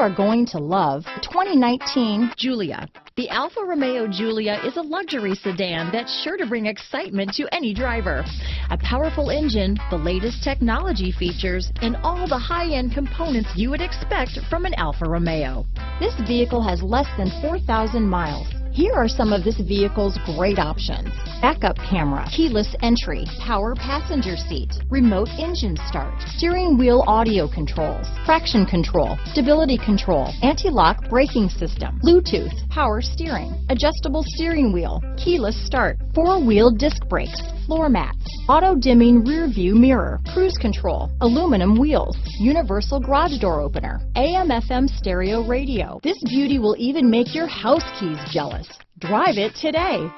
are going to love 2019 Giulia. The Alfa Romeo Giulia is a luxury sedan that's sure to bring excitement to any driver. A powerful engine, the latest technology features, and all the high-end components you would expect from an Alfa Romeo. This vehicle has less than 4,000 miles. Here are some of this vehicle's great options. Backup camera, keyless entry, power passenger seat, remote engine start, steering wheel audio controls, traction control, stability control, anti-lock braking system, Bluetooth, power steering, adjustable steering wheel, keyless start, four-wheel disc brakes, floor mats, auto-dimming rear-view mirror, cruise control, aluminum wheels, universal garage door opener, AM-FM stereo radio. This beauty will even make your house keys jealous. Drive it today.